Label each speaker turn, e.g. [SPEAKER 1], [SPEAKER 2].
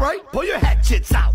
[SPEAKER 1] Right, pull your hatchets out.